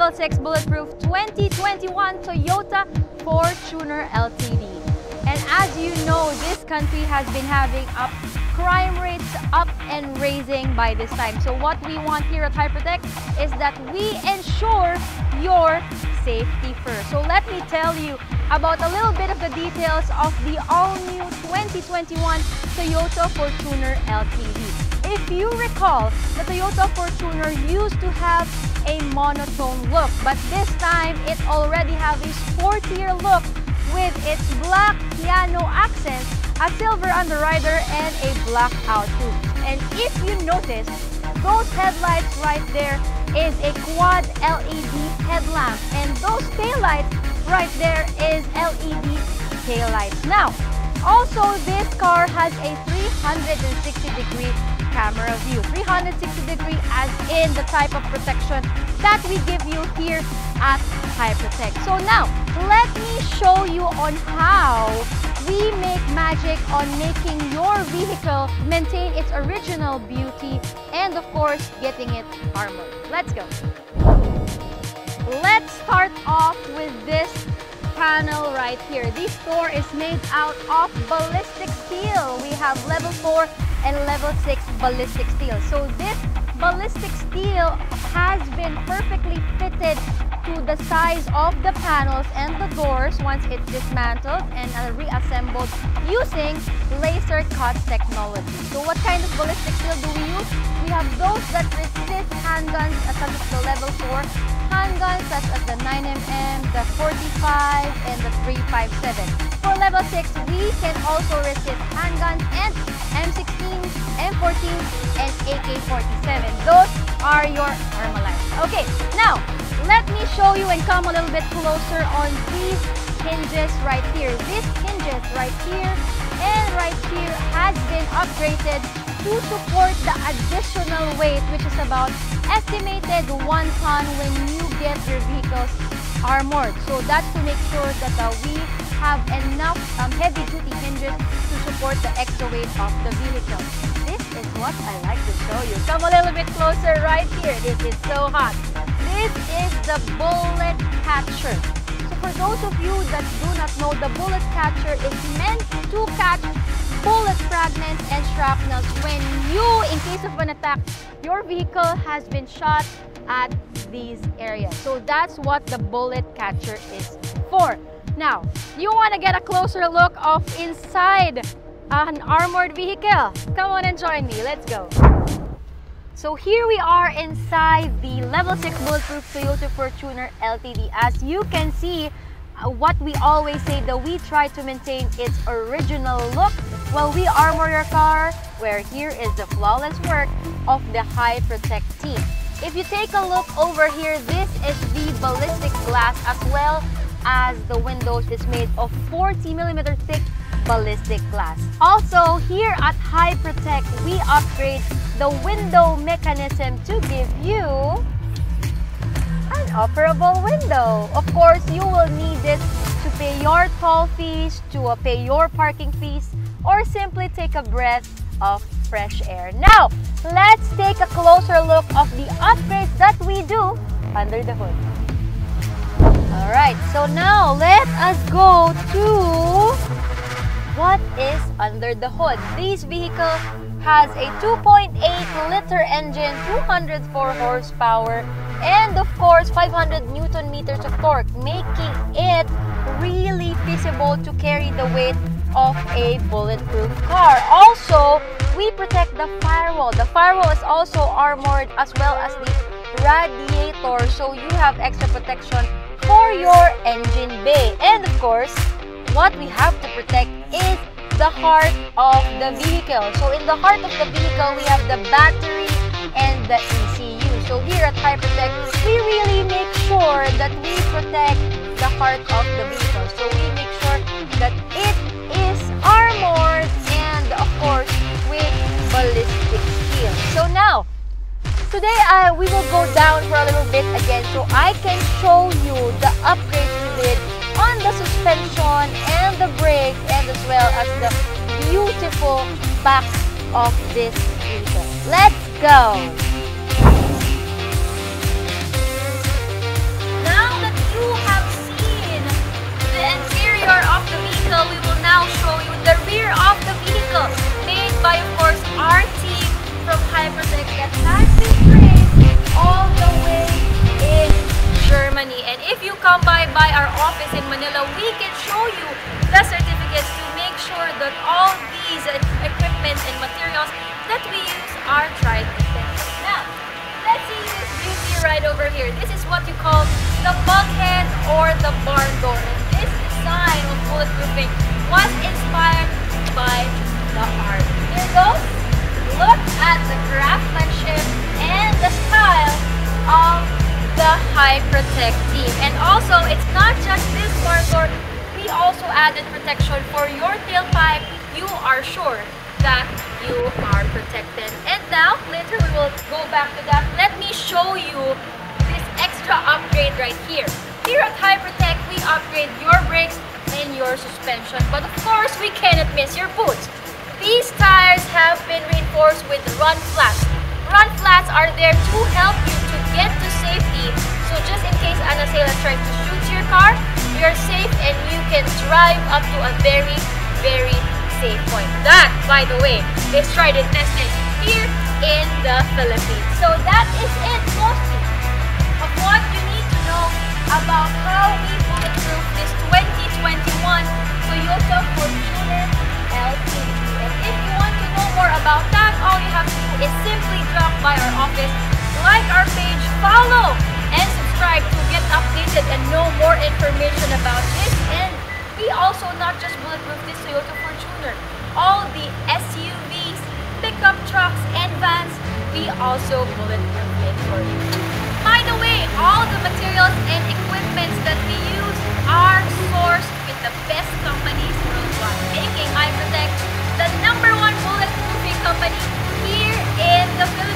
Level 6 Bulletproof 2021 Toyota Fortuner LTD. And as you know, this country has been having up crime rates up and raising by this time. So what we want here at Hi Protect is that we ensure your safety first. So let me tell you about a little bit of the details of the all-new 2021 Toyota Fortuner LTD. If you recall, the Toyota Fortuner used to have a monotone look, but this time it already has a sportier look with its black piano accents, a silver underrider, and a black outhood. And if you notice, those headlights right there is a quad LED headlamp, and those taillights right there is LED taillights. Now, also this car has a 360 degree camera view. 360 degree as in the type of protection that we give you here at Hi Protect. So now, let me show you on how we make magic on making your vehicle maintain its original beauty and of course getting it armored. Let's go. Let's start off with this panel right here. This door is made out of ballistic steel. We have level 4 and level 6 ballistic steel. So this ballistic steel has been perfectly fitted to the size of the panels and the doors once it's dismantled and uh, reassembled using laser cut technology. So what kind of ballistic steel do we use? We have those that resist handguns such as the level 4 handguns such as the 9mm, the 45, and the 357. For level 6, we can also resist handguns and M16, M14, and AK-47. Those are your Armalite. Okay, now, let me show you and come a little bit closer on these hinges right here. These hinges right here and right here has been upgraded to support the additional weight which is about estimated 1 ton when you get your vehicles armored. So that's to make sure that uh, we have enough um, heavy duty hinges to support the extra weight of the vehicle. This is what I like to show you. Come a little bit closer right here. This is so hot. This is the bullet catcher. So for those of you that do not know, the bullet catcher is meant to catch bullet fragments and shrapnels when you, in case of an attack, your vehicle has been shot at these areas. So that's what the bullet catcher is for. Now, you want to get a closer look of inside an armored vehicle? Come on and join me. Let's go. So here we are inside the level 6 bulletproof Toyota Fortuner LTD. As you can see, what we always say that we try to maintain its original look while we armor your car, where here is the flawless work of the Hi Protect team. If you take a look over here, this is the ballistic glass as well as the windows is made of 40 millimeter thick ballistic glass. Also, here at Hi Protect, we upgrade the window mechanism to give you an operable window. Of course, you will need this to pay your toll fees, to uh, pay your parking fees, or simply take a breath of fresh air. Now, let's take a closer look of the upgrades that we do under the hood. Alright, so now let us go to what is under the hood. This vehicle has a 2.8 liter engine, 204 horsepower, and of course 500 newton meters of torque, making it really feasible to carry the weight of a bulletproof car. Also, we protect the firewall. The firewall is also armored as well as the radiator, so you have extra protection for your engine bay. And of course, what we have to protect is the heart of the vehicle. So in the heart of the vehicle, we have the battery and the ECU. So here at Hi Protect, we really make sure that we protect the heart of the vehicle. So we make sure that Today, uh, we will go down for a little bit again so I can show you the upgrades we did on the suspension and the brakes and as well as the beautiful back of this vehicle. Let's go! Now that you have seen the come barn door. And this design of bulletproofing was inspired by the art. Here goes. Look at the craftsmanship and the style of the Hi Protect team. And also, it's not just this barn door. We also added protection for your tailpipe. You are sure that you are protected. And now, later we will go back to that. Let me show you this extra upgrade right here. Here at Protect, we upgrade your brakes and your suspension. But of course, we cannot miss your boots. These tires have been reinforced with run flats. Run flats are there to help you to get to safety. So just in case an assailant tries to shoot your car, you're safe and you can drive up to a very, very safe point. That, by the way, is tried and tested here in the Philippines. So that is it mostly of what you about how we bulletproof this 2021 Toyota Fortuner LTD. And if you want to know more about that, all you have to do is simply drop by our office, like our page, follow, and subscribe to get updated and know more information about this and we also not just bulletproof this Toyota Fortuner. All the SUVs, pickup trucks, and vans, we also bulletproof it for you all the materials and equipments that we use are sourced with the best companies worldwide, making Hi Protect the number one bulletproofing company here in the Philippines.